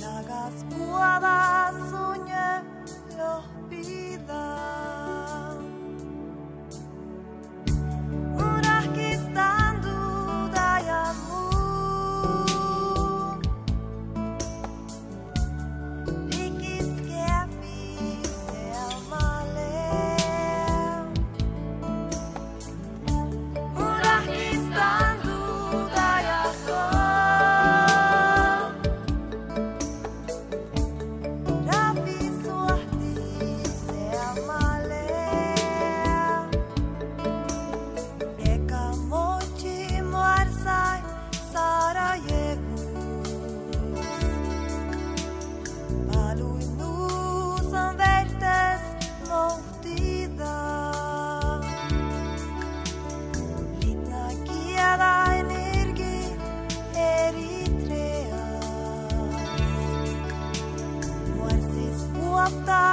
Lagas búaða suñe los pidan 없다.